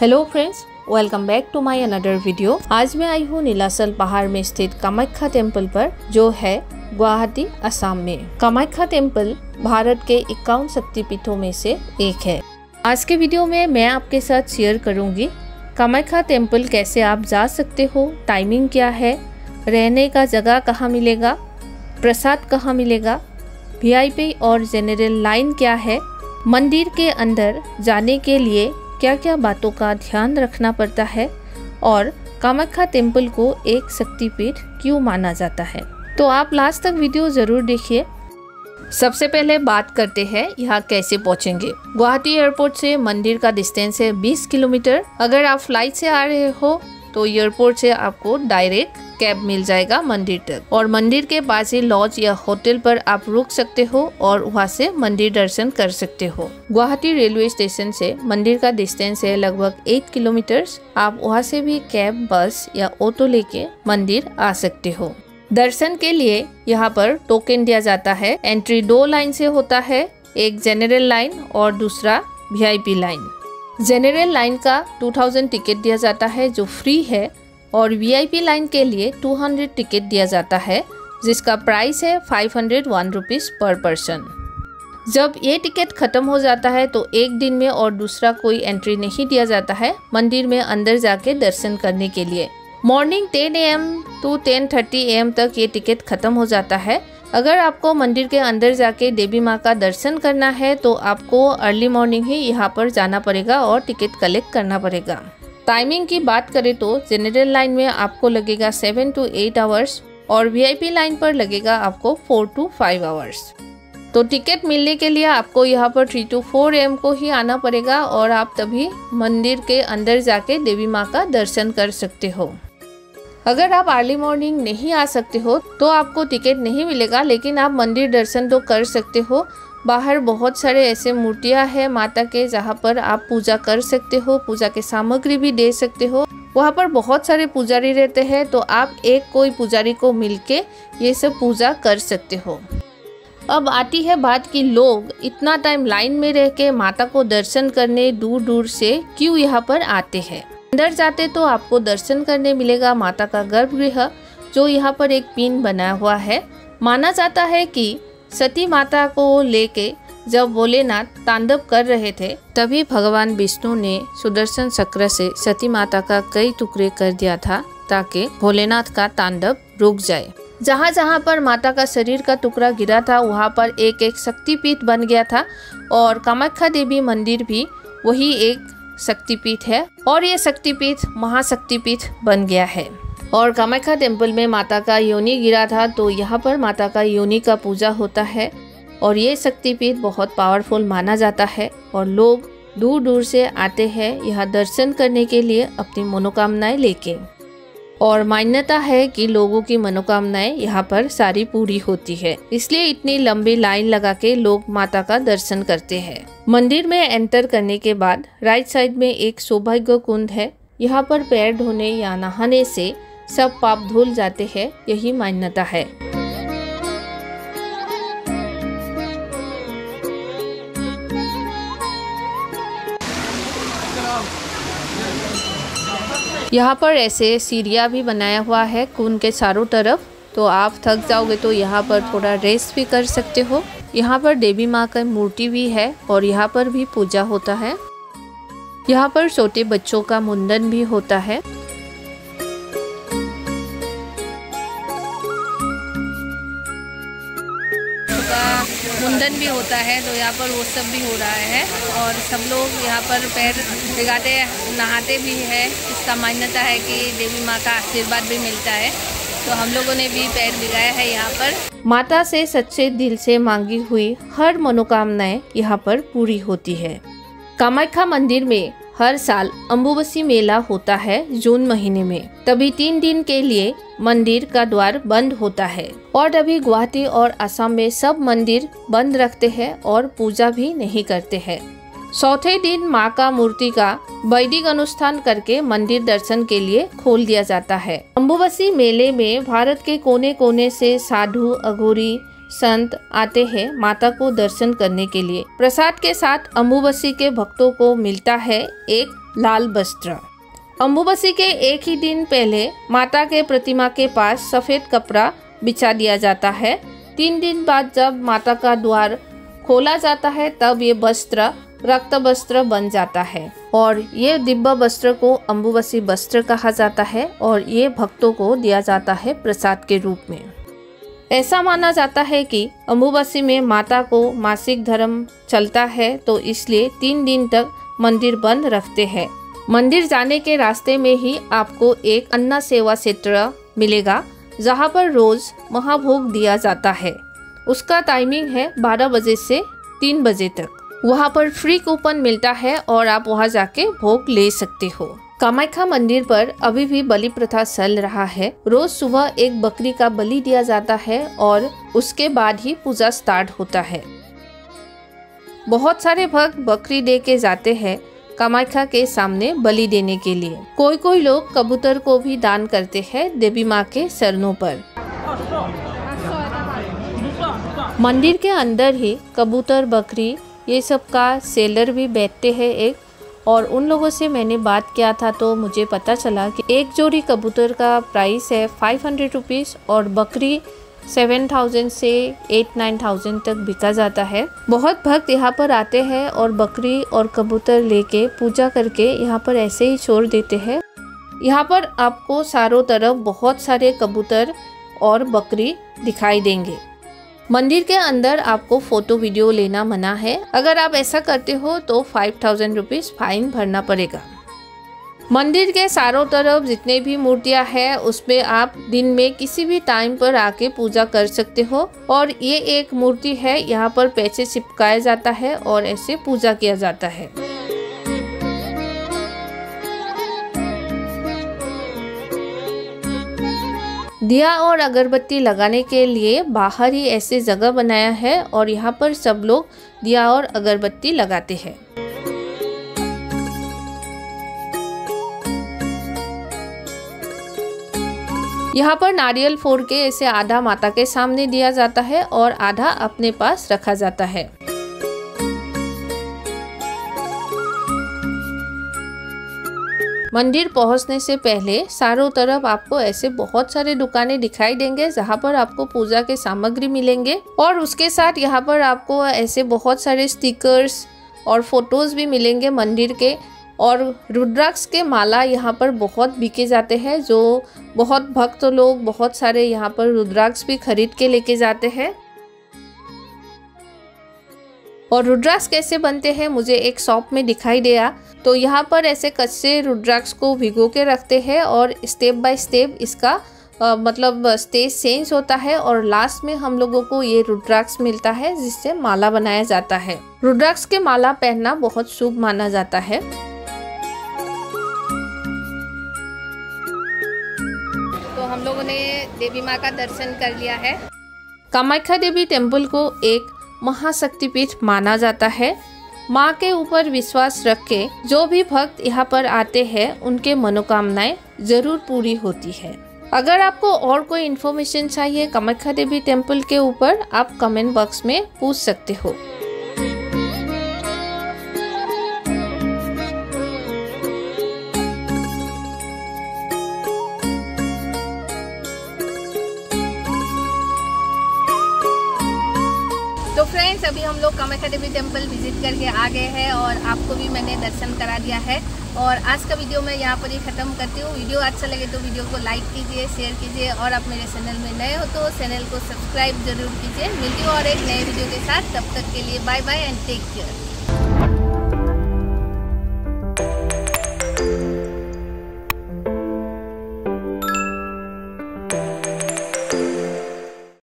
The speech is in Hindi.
Hello friends welcome back to my another video आज मैं आई हूँ नीलासल पहाड़ में स्थित कामाख्या टेंपल पर, जो है गुवाहाटी, असम में। कामाख्या टेंपल भारत के इक्यावन शक्तिपीठों में से एक है। आज के वीडियो में मैं आपके साथ शेयर करूँगी कामाख्या टेंपल कैसे आप जा सकते हो टाइमिंग क्या है, रहने का जगह कहाँ मिलेगा, प्रसाद कहाँ मिलेगा वीआईपी और जनरल लाइन क्या है, मंदिर के अंदर जाने के लिए क्या क्या बातों का ध्यान रखना पड़ता है और कामाख्या टेंपल को एक शक्तिपीठ क्यों माना जाता है? तो आप लास्ट तक वीडियो ज़रूर देखिए। सबसे पहले बात करते हैं यहाँ कैसे पहुँचेंगे। गुवाहाटी एयरपोर्ट से मंदिर का डिस्टेंस है 20 किलोमीटर। अगर आप फ़्लाइट से आ रहे हो तो एयरपोर्ट से आपको डायरेक्ट कैब मिल जाएगा मंदिर तक। और मंदिर के पास ही लॉज या होटल पर आप रुक सकते हो और वहाँ से मंदिर दर्शन कर सकते हो। गुवाहाटी रेलवे स्टेशन से मंदिर का डिस्टेंस है लगभग एट किलोमीटर आप वहाँ से भी कैब, बस या ऑटो लेके मंदिर आ सकते हो। दर्शन के लिए यहाँ पर टोकन दिया जाता है। एंट्री दो लाइन से होता है, एक जनरल लाइन और दूसरा वीआईपी लाइन जनरल लाइन का 2000 टिकट दिया जाता है, जो फ्री है, और वीआईपी लाइन के लिए 200 टिकट दिया जाता है, जिसका प्राइस है 501 वन रुपीज़ पर पर्सन जब ये टिकट ख़त्म हो जाता है तो एक दिन में और दूसरा कोई एंट्री नहीं दिया जाता है, मंदिर में अंदर जाके दर्शन करने के लिए. मॉर्निंग 10 एम टू 10:30 एम तक ये टिकट ख़त्म हो जाता है अगर आपको मंदिर के अंदर जाके देवी माँ का दर्शन करना है तो आपको अर्ली मॉर्निंग ही यहाँ पर जाना पड़ेगा और टिकट कलेक्ट करना पड़ेगा। टाइमिंग की बात करें तो जनरल लाइन में आपको लगेगा सेवन टू एट आवर्स और वीआईपी लाइन पर लगेगा आपको फोर टू फाइव आवर्स तो टिकट मिलने के लिए आपको यहाँ पर थ्री टू फोर एम को ही आना पड़ेगा और आप तभी मंदिर के अंदर जाके देवी माँ का दर्शन कर सकते हो। अगर आप अर्ली मॉर्निंग नहीं आ सकते हो तो आपको टिकट नहीं मिलेगा, लेकिन आप मंदिर दर्शन तो कर सकते हो। बाहर बहुत सारे ऐसे मूर्तियाँ हैं माता के, जहाँ पर आप पूजा कर सकते हो, पूजा के सामग्री भी दे सकते हो। वहाँ पर बहुत सारे पुजारी रहते हैं तो आप एक कोई पुजारी को मिलके ये सब पूजा कर सकते हो। अब आती है बात कि लोग इतना टाइम लाइन में रह के माता को दर्शन करने दूर दूर से क्यों यहाँ पर आते हैं। अंदर जाते तो आपको दर्शन करने मिलेगा माता का गर्भगृह, जो यहाँ पर एक पिन बना हुआ है। माना जाता है कि सती माता को लेके जब भोलेनाथ तांडव कर रहे थे, तभी भगवान विष्णु ने सुदर्शन चक्र से सती माता का कई टुकड़े कर दिया था, ताकि भोलेनाथ का तांडव रुक जाए। जहाँ जहाँ पर माता का शरीर का टुकड़ा गिरा था, वहाँ पर एक एक शक्तिपीठ बन गया था, और कामाख्या देवी मंदिर भी वही एक शक्तिपीठ है और ये शक्तिपीठ महाशक्तिपीठ बन गया है। और कामाख्या टेंपल में माता का योनि गिरा था तो यहाँ पर माता का योनि का पूजा होता है और ये शक्तिपीठ बहुत पावरफुल माना जाता है और लोग दूर दूर से आते हैं यहाँ दर्शन करने के लिए अपनी मनोकामनाएँ लेके। और मान्यता है कि लोगों की मनोकामनाएँ यहाँ पर सारी पूरी होती है। इसलिए इतनी लंबी लाइन लगा के लोग माता का दर्शन करते हैं। मंदिर में एंटर करने के बाद राइट साइड में एक सौभाग्य कुंड है। यहाँ पर पैर धोने या नहाने से सब पाप धुल जाते हैं, यही मान्यता है। यहाँ पर ऐसे सीरिया भी बनाया हुआ है कुन के चारों तरफ़। तो आप थक जाओगे तो यहाँ पर थोड़ा रेस्ट भी कर सकते हो। यहाँ पर देवी माँ का मूर्ति भी है और यहाँ पर भी पूजा होता है। यहाँ पर छोटे बच्चों का मुंडन भी होता है। मुंडन भी होता है तो यहाँ पर वो सब भी हो रहा है और सब लोग यहाँ पर पैर भिगाते नहाते भी है। इसका मान्यता है कि देवी माँ का आशीर्वाद भी मिलता है। तो हम लोगों ने भी पैर भिगाया है यहाँ पर। माता से सच्चे दिल से मांगी हुई हर मनोकामनाएँ यहाँ पर पूरी होती है। कामाख्या मंदिर में हर साल अम्बुबसी मेला होता है जून महीने में। तभी तीन दिन के लिए मंदिर का द्वार बंद होता है। और अभी गुवाहाटी और असम में सब मंदिर बंद रखते हैं और पूजा भी नहीं करते हैं। चौथे दिन माँ का मूर्ति का वैदिक अनुष्ठान करके मंदिर दर्शन के लिए खोल दिया जाता है। अम्बुबसी मेले में भारत के कोने कोने से साधु, अघोरी, संत आते हैं माता को दर्शन करने के लिए। प्रसाद के साथ अम्बुबसी के भक्तों को मिलता है एक लाल वस्त्र। अम्बुबसी के एक ही दिन पहले माता के प्रतिमा के पास सफ़ेद कपड़ा बिछा दिया जाता है। तीन दिन बाद जब माता का द्वार खोला जाता है, तब ये वस्त्र, रक्त वस्त्र बन जाता है। और ये दिव्य वस्त्र को अम्बुवसी वस्त्र कहा जाता है और ये भक्तों को दिया जाता है प्रसाद के रूप में। ऐसा माना जाता है कि अम्बुबसी में माता को मासिक धर्म चलता है तो इसलिए तीन दिन तक मंदिर बंद रखते हैं। मंदिर जाने के रास्ते में ही आपको एक अन्ना सेवा क्षेत्र मिलेगा। जहाँ पर रोज महाभोग दिया जाता है। उसका टाइमिंग है 12 बजे से 3 बजे तक। वहाँ पर फ्री कूपन मिलता है और आप वहाँ जाके भोग ले सकते हो। कामाख्या मंदिर पर अभी भी बलि प्रथा चल रहा है। रोज सुबह एक बकरी का बलि दिया जाता है और उसके बाद ही पूजा स्टार्ट होता है। बहुत सारे भक्त बकरी दे के जाते हैं कामाख्या के सामने बलि देने के लिए। कोई कोई लोग कबूतर को भी दान करते हैं देवी माँ के चरणों पर। मंदिर के अंदर ही कबूतर, बकरी, ये सब का सेलर भी बैठते हैं एक। और उन लोगों से मैंने बात किया था तो मुझे पता चला कि एक जोड़ी कबूतर का प्राइस है फाइव हंड्रेड रुपीज़ और बकरी सेवन थाउज़ेंड से एट नाइन थाउज़ेंड तक बिका जाता है। बहुत भक्त यहाँ पर आते हैं और बकरी और कबूतर लेके पूजा करके यहाँ पर ऐसे ही छोड़ देते हैं। यहाँ पर आपको चारों तरफ़ बहुत सारे कबूतर और बकरी दिखाई देंगे। मंदिर के अंदर आपको फ़ोटो वीडियो लेना मना है। अगर आप ऐसा करते हो तो फाइव थाउज़ेंड रुपीज़ फाइन भरना पड़ेगा। मंदिर के चारों तरफ़ जितने भी मूर्तियाँ हैं, उसमें आप दिन में किसी भी टाइम पर आके पूजा कर सकते हो। और ये एक मूर्ति है, यहाँ पर पैसे चिपकाया जाता है और ऐसे पूजा किया जाता है। दिया और अगरबत्ती लगाने के लिए बाहर ही ऐसे जगह बनाया है और यहाँ पर सब लोग दिया और अगरबत्ती लगाते हैं। यहाँ पर नारियल फोड़ के ऐसे आधा माता के सामने दिया जाता है और आधा अपने पास रखा जाता है। मंदिर पहुँचने से पहले चारों तरफ़ आपको ऐसे बहुत सारे दुकानें दिखाई देंगे, जहाँ पर आपको पूजा के सामग्री मिलेंगे और उसके साथ यहाँ पर आपको ऐसे बहुत सारे स्टिकर्स और फ़ोटोज़ भी मिलेंगे मंदिर के। और रुद्राक्ष के माला यहाँ पर बहुत बिके जाते हैं जो बहुत भक्त लोग बहुत सारे यहाँ पर रुद्राक्ष भी खरीद के लेके जाते हैं। और रुद्राक्ष कैसे बनते हैं मुझे एक शॉप में दिखाई दिया। तो यहाँ पर ऐसे कच्चे रुद्राक्ष को भिगो के रखते हैं और स्टेप बाय स्टेप इसका आ, मतलब स्टेज चेंज होता है और लास्ट में हम लोगों को ये रुद्राक्ष मिलता है जिससे माला बनाया जाता है। रुद्राक्ष के माला पहनना बहुत शुभ माना जाता है। देवी माँ का दर्शन कर लिया है। कामाख्या देवी टेंपल को एक महाशक्तिपीठ माना जाता है। माँ के ऊपर विश्वास रख के जो भी भक्त यहाँ पर आते हैं, उनके मनोकामनाएँ ज़रूर पूरी होती है। अगर आपको और कोई इन्फॉर्मेशन चाहिए कामाख्या देवी टेंपल के ऊपर, आप कमेंट बॉक्स में पूछ सकते हो। अभी हम लोग कामाख्या देवी टेंपल विज़िट करके आ गए हैं और आपको भी मैंने दर्शन करा दिया है। और आज का वीडियो मैं यहाँ पर ही ख़त्म करती हूँ। वीडियो अच्छा लगे तो वीडियो को लाइक कीजिए शेयर कीजिए और आप मेरे चैनल में नए हो तो चैनल को सब्सक्राइब ज़रूर कीजिए। मिलती हूँ और एक नए वीडियो के साथ। तब तक के लिए bye bye and take care